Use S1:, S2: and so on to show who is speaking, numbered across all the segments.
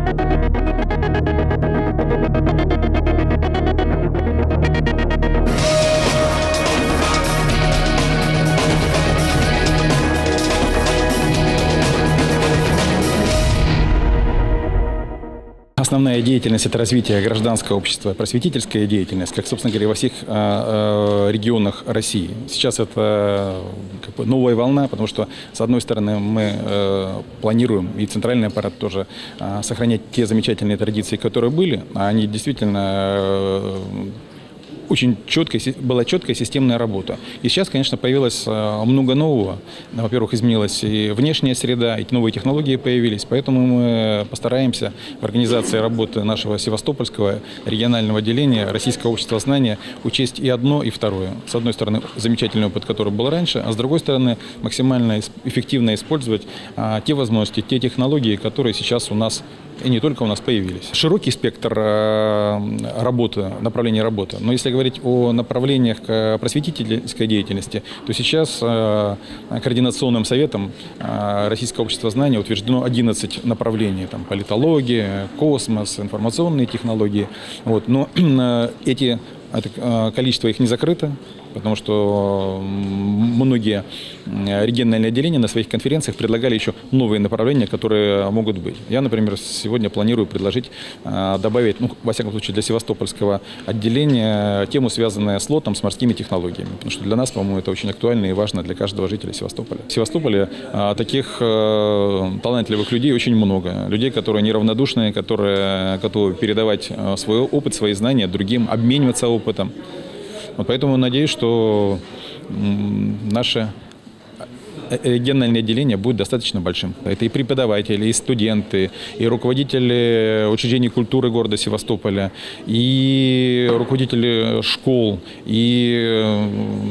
S1: Thank you. Основная деятельность – это развитие гражданского общества, просветительская деятельность, как, собственно говоря, во всех э, э, регионах России. Сейчас это как бы, новая волна, потому что, с одной стороны, мы э, планируем, и центральный аппарат тоже, э, сохранять те замечательные традиции, которые были, а они действительно э, очень четкая, была четкая системная работа. И сейчас, конечно, появилось э, много нового. Во-первых, изменилась и внешняя среда, и новые технологии появились. Поэтому мы постараемся в организации работы нашего Севастопольского регионального отделения Российского общества знания учесть и одно, и второе. С одной стороны, замечательный опыт, который был раньше, а с другой стороны, максимально эффективно использовать а, те возможности, те технологии, которые сейчас у нас и не только у нас появились. Широкий спектр э, работы, направления работы. Но если говорить о направлениях просветительской деятельности, то сейчас э, Координационным советом э, Российского общества знания утверждено 11 направлений. Там, политология, космос, информационные технологии. Вот. Но эти это количество их не закрыто потому что многие региональные отделения на своих конференциях предлагали еще новые направления, которые могут быть. Я, например, сегодня планирую предложить а, добавить, ну, во всяком случае, для Севастопольского отделения тему, связанную с лотом, с морскими технологиями, потому что для нас, по-моему, это очень актуально и важно для каждого жителя Севастополя. В Севастополе а, таких э, талантливых людей очень много. Людей, которые неравнодушные, которые готовы передавать э, свой опыт, свои знания другим, обмениваться опытом. Вот поэтому надеюсь, что наше региональное отделение будет достаточно большим. Это и преподаватели, и студенты, и руководители учреждений культуры города Севастополя, и руководители школ, и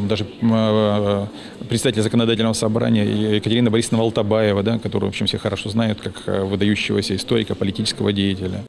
S1: даже э, председатель законодательного собрания Екатерина Борисовна Алтабаева, да, которую, в общем, все хорошо знают, как выдающегося историка, политического деятеля.